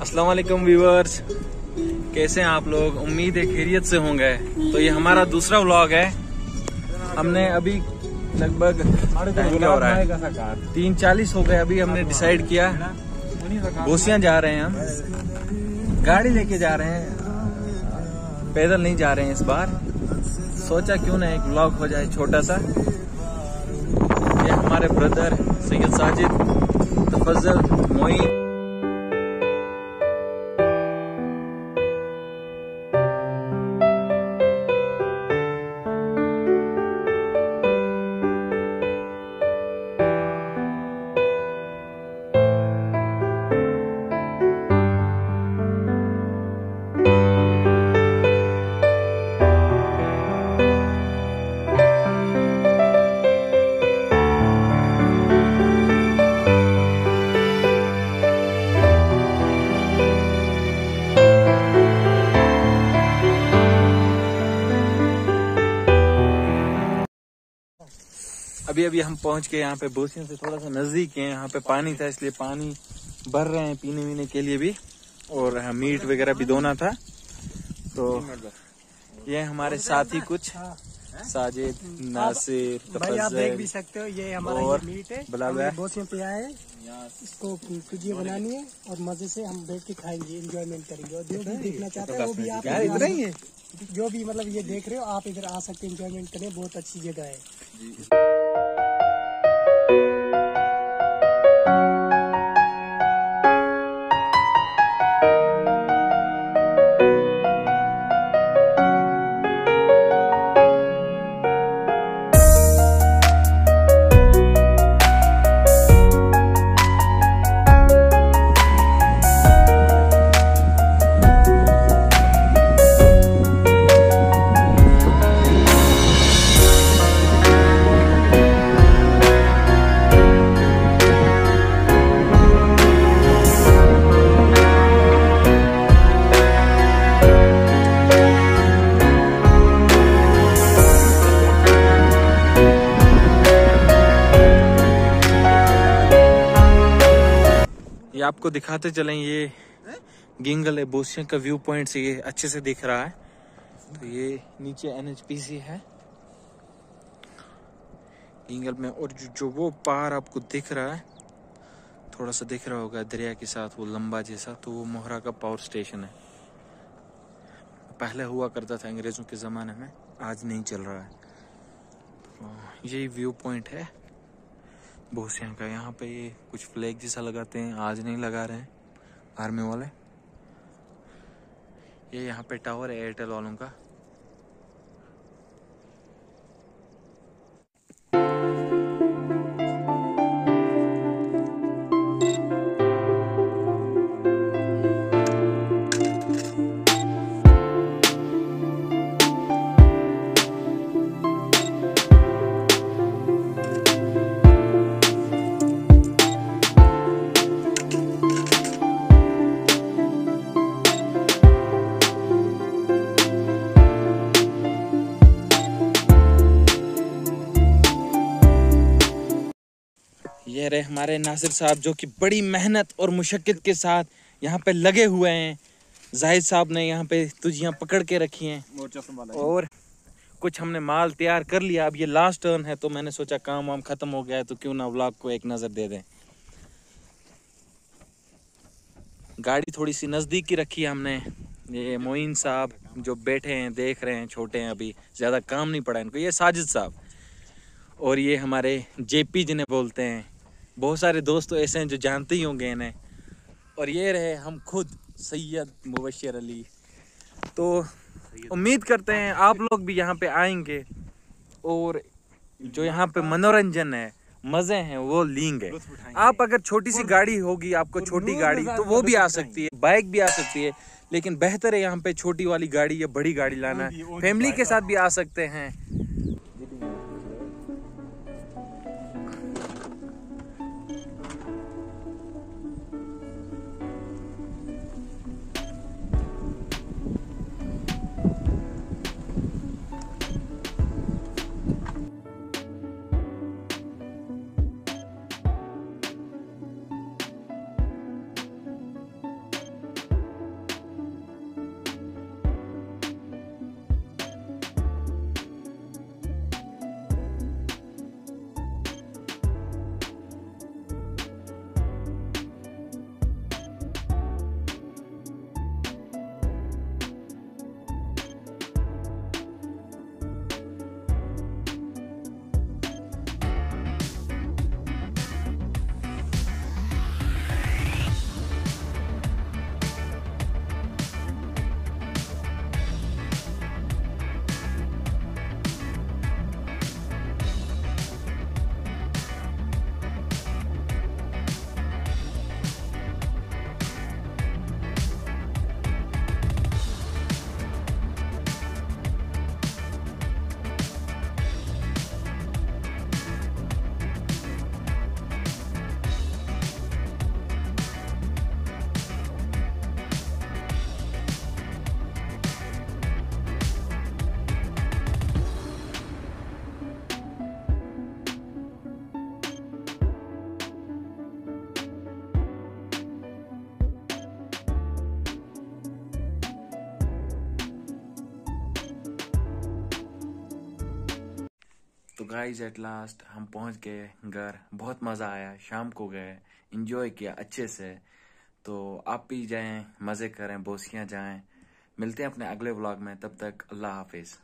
अस्सलाम वालेकुम व्यूअर्स कैसे हैं आप लोग? उम्मीद है खैरियत से होंगे। तो ये हमारा दूसरा व्लॉग है। हमने अभी लगभग हो रहा है? तीन चालीस हो गए अभी हमने डिसाइड किया। बोसियाँ जा रहे हैं हम। गाड़ी लेके जा रहे हैं। पैदल नहीं जा रहे हैं इस बार। सोचा क्यों ना एक व्लॉग हो जाए छोटा सा। ये हमारे ब्रदर सैयद साजिद तफजल मोइन अभी अभी हम पहुँच के यहाँ पे बोसियों से थोड़ा सा नज़दीक है यहाँ पे पानी था इसलिए पानी भर रहे हैं पीने वीने के लिए भी। और मीट वगैरह भी धोना था। तो ये हमारे साथी कुछ। साजिद नासिर भाई आप देख भी सकते हो ये हमारा और ये मीट है। पे आए इसको बनानी है और मज़े से हम बैठ के खाएँगे एंजॉयमेंट करेंगे। और जो भी देखना चाहते हैं वो भी आप इतना ही। है जो भी मतलब ये देख रहे हो आप इधर आ सकते हैं एंजॉयमेंट करें बहुत अच्छी जगह है। आपको दिखाते चलें ये गिंगल है बोसिया का व्यू पॉइंट से ये अच्छे से दिख रहा है। तो ये नीचे एनएचपीसी है। गिंगल में और जो, जो वो पहाड़ आपको दिख रहा है थोड़ा सा दिख रहा होगा दरिया के साथ वो लंबा जैसा तो वो मोहरा का पावर स्टेशन है। पहले हुआ करता था अंग्रेज़ों के ज़माने में आज नहीं चल रहा है। तो यही व्यू पॉइंट है। बोसिया का यहाँ पे ये कुछ फ्लैग जैसा लगाते हैं? आज नहीं लगा रहे हैं। आर्मी वाले। ये यहाँ पे टावर है एयरटेल वालों का। ये रहे हमारे नासिर साहब जो कि बड़ी मेहनत और मुशक्क़त के साथ यहाँ पे लगे हुए हैं। जाहिद साहब ने यहाँ पे तुझियाँ पकड़ के रखी हैं। और कुछ हमने माल तैयार कर लिया। अब ये लास्ट टर्न है तो मैंने सोचा काम वाम खत्म हो गया है तो क्यों ना व्लॉग को एक नज़र दे दें। गाड़ी थोड़ी सी नज़दीक की रखी है हमने। ये मोइन साहब जो बैठे हैं देख रहे हैं छोटे हैं अभी। ज़्यादा काम नहीं पड़ा इनको। ये साजिद साहब। और ये हमारे जेपी जिन्हें बोलते हैं बहुत सारे दोस्त तो ऐसे हैं जो जानते ही होंगे इन्हें। और ये रहे हम खुद सैयद मुबशर अली। तो उम्मीद करते हैं आप लोग भी यहाँ पे आएँगे और जो यहाँ पे मनोरंजन है मज़े हैं वो लेंगे। आप अगर छोटी सी गाड़ी होगी आपको छोटी गाड़ी तो वो भी आ सकती है बाइक भी आ सकती है लेकिन बेहतर है यहाँ पे छोटी वाली गाड़ी या बड़ी गाड़ी लाना। फैमिली के साथ भी आ सकते हैं। तो गाइस एट लास्ट हम पहुँच गए घर। बहुत मज़ा आया। शाम को गए। इंजॉय किया अच्छे से। तो आप भी जाएँ, मज़े करें, बोसियाँ जाएँ। मिलते हैं अपने अगले व्लॉग में। तब तक अल्लाह हाफिज़।